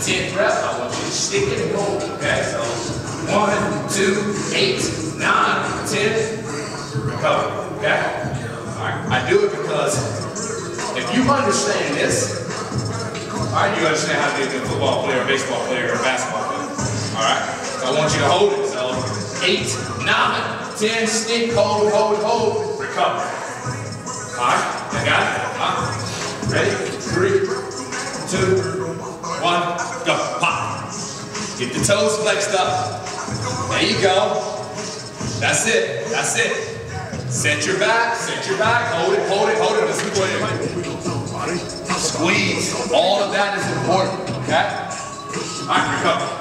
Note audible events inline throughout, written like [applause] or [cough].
10th rep, I want you to stick it and hold, okay? So, one, two, eight, nine, ten, recover, okay? All right, I do it because if you understand this, all right, you understand how to be a good football player, baseball player, or basketball player, all right? So I want you to hold it, so eight, nine, ten, stick, hold, hold, hold, recover. All right, I got it? All right. Ready? Three, two, one, go. Pop. Get the toes flexed up. There you go. That's it. That's it. Set your back. Set your back. Hold it. Hold it. Hold it. Let's go. Squeeze. All of that is important. Okay. All right. Recover.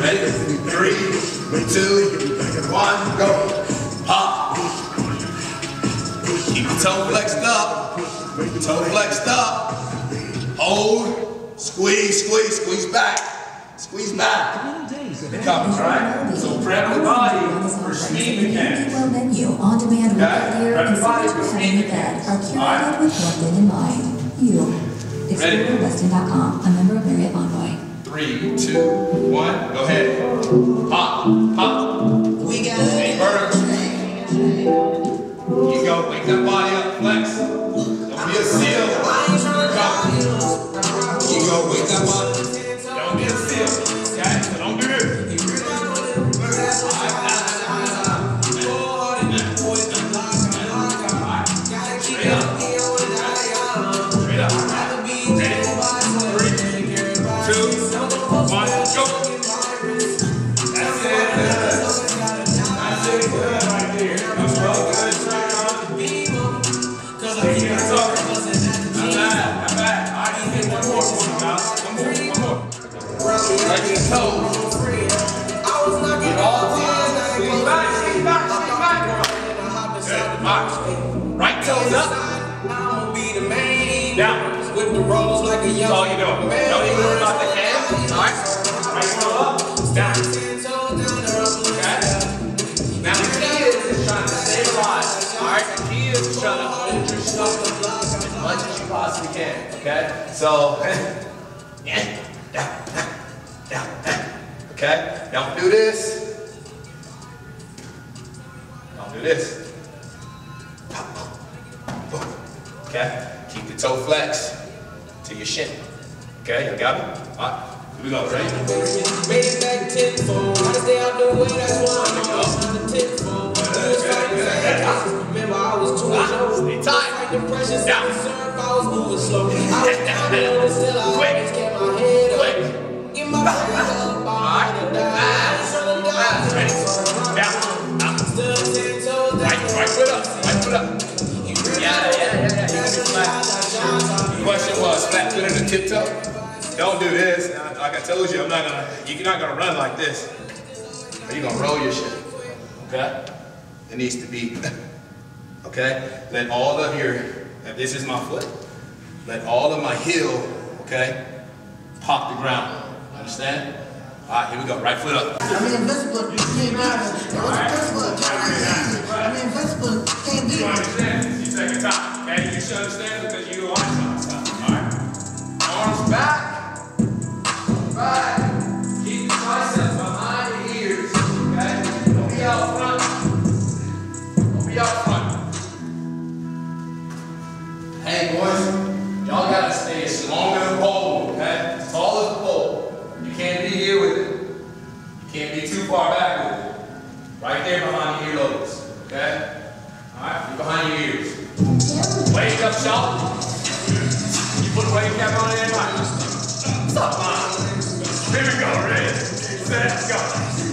Ready? Three, two, one, go. Pop. Keep the toe flexed up. Toe flexed up. Hold. Squeeze, squeeze, squeeze back. Squeeze back. It comes, right? So prep the body for speed mechanics. Well menu, on-demand Okay, gear, grab and the body for are mechanics. Alright. curated with one thing in mind. You. Ready? ExploreWestin.com, a member of Marriott Bonvoy. Three, two, one, go ahead. Pop, pop. We got Hey, Berto. You go, wake that body up, flex. With the rolls like a That's young all you're doing. Don't even worry about the hand. All right. Right toe up. Down. Okay. Now key is, trying to save stabilize. All right. The key is trying to hold your stuff as much as you possibly can. Okay. So, [laughs] yeah, down, down, down. Okay. Don't do this. Don't do this. Okay. Keep the toe flex to your shin. Okay. You got me? All right. Here we go. Ready? Flat foot in a tiptoe. Don't do this. Like I told you, I'm not gonna. You're not gonna run like this. You're gonna roll your shit. Okay? It needs to be. [laughs] Okay? Let all of your. If this is my foot, let all of my heel. Okay? Pop the ground. Understand? All right, here we go. Right foot up. I mean, invisible, you can't matter. It invisible, I mean, invisible, can't be. You understand? This is your second time. Okay? You should understand Shout. You put a wave cap on it, Mike. Stop, man. Here we go, ready? Set, go.